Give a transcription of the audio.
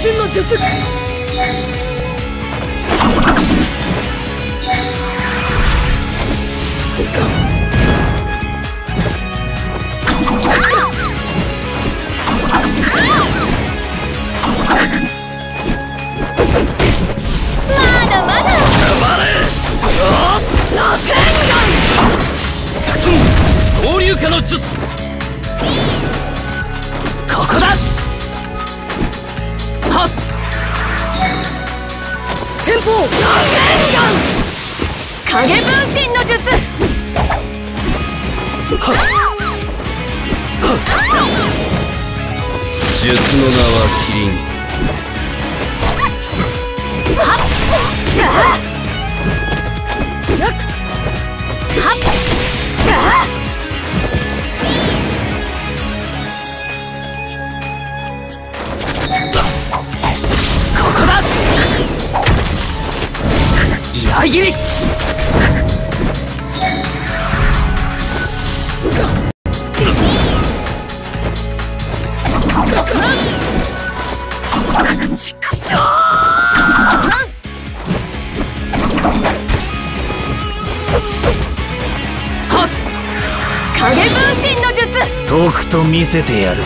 身の術。まだまだ。螺旋合流化の術ここだ影分身の術術の名はキリンこ矢切ちくしょうはっ。影分身の術。とくと見せてやる